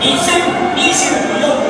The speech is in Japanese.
2024